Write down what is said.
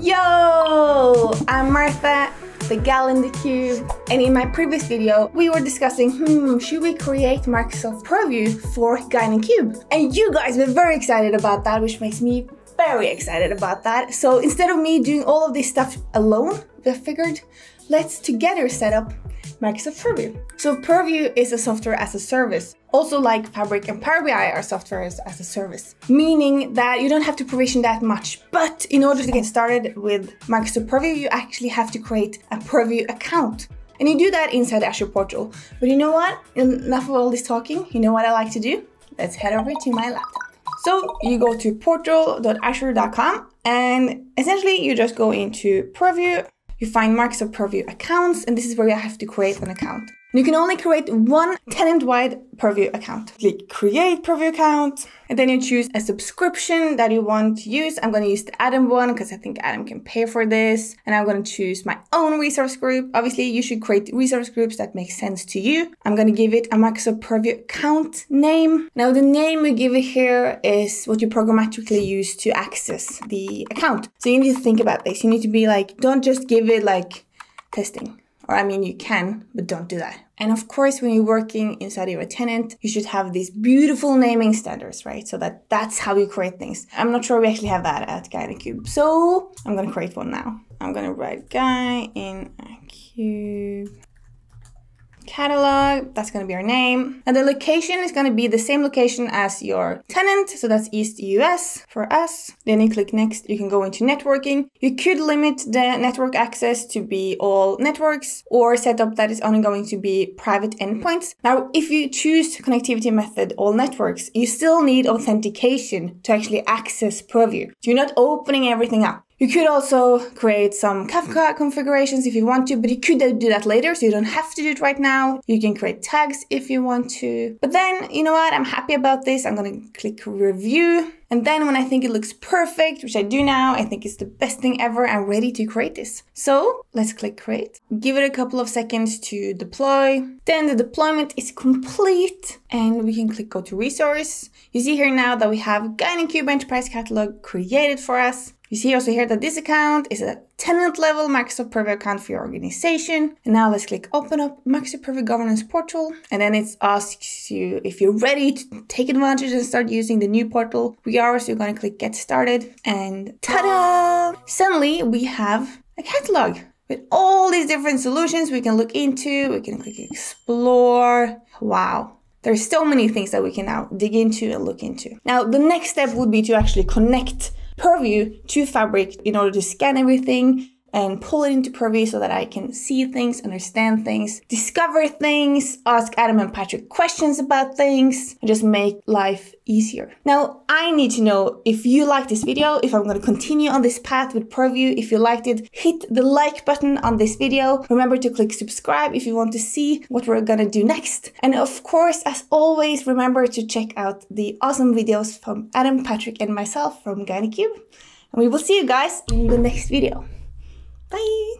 Yo! I'm Marthe, the gal in the cube, and in my previous video, we were discussing, hmm, should we create Microsoft Purview for Guy and Cube? And you guys were very excited about that, which makes me very excited about that. So instead of me doing all of this stuff alone, I figured let's together set up Microsoft Purview. So Purview is a software as a service, also like Fabric and Power BI are software as a service, meaning that you don't have to provision that much. But in order to get started with Microsoft Purview, you actually have to create a Purview account. And you do that inside Azure Portal. But you know what? Enough of all this talking. You know what I like to do? Let's head over to my laptop. So you go to portal.azure.com and essentially you just go into Purview you find Microsoft Purview accounts, and this is where you have to create an account. You can only create one tenant-wide Purview account. Click Create Purview Account, and then you choose a subscription that you want to use. I'm going to use the Adam one because I think Adam can pay for this. And I'm going to choose my own resource group. Obviously, you should create resource groups that make sense to you. I'm going to give it a Microsoft Purview account name. Now, the name we give it here is what you programmatically use to access the account. So you need to think about this. You need to be like, don't just give it like testing or I mean, you can, but don't do that. And of course, when you're working inside of a tenant, you should have these beautiful naming standards, right? So that that's how you create things. I'm not sure we actually have that at Guy in a Cube. So I'm gonna create one now. I'm gonna write Guy in a Cube catalog. That's going to be our name. And the location is going to be the same location as your tenant. So that's East US for us. Then you click next. You can go into networking. You could limit the network access to be all networks or set up that is only going to be private endpoints. Now, if you choose connectivity method all networks, you still need authentication to actually access Purview. You're not opening everything up. You could also create some Kafka configurations if you want to, but you could do that later, so you don't have to do it right now. You can create tags if you want to. But then, you know what? I'm happy about this. I'm gonna click review. And then when I think it looks perfect, which I do now, I think it's the best thing ever, I'm ready to create this. So let's click create. Give it a couple of seconds to deploy. Then the deployment is complete and we can click go to resource. You see here now that we have Guy in Cube Enterprise Catalog created for us. You see also here that this account is a tenant level Microsoft Purview account for your organization. And now let's click open up Microsoft Purview Governance Portal. And then it asks you if you're ready to take advantage and start using the new portal. We are, so you're going to click get started and ta-da! Suddenly we have a catalog with all these different solutions we can look into. We can click explore. Wow. There's so many things that we can now dig into and look into. Now, the next step would be to actually connect Purview to Fabric in order to scan everything and pull it into Purview so that I can see things, understand things, discover things, ask Adam and Patrick questions about things, and just make life easier. Now, I need to know if you like this video, if I'm going to continue on this path with Purview. If you liked it, hit the like button on this video. Remember to click subscribe if you want to see what we're going to do next. And of course, as always, remember to check out the awesome videos from Adam, Patrick, and myself from Guy in a Cube. And we will see you guys in the next video. Bye.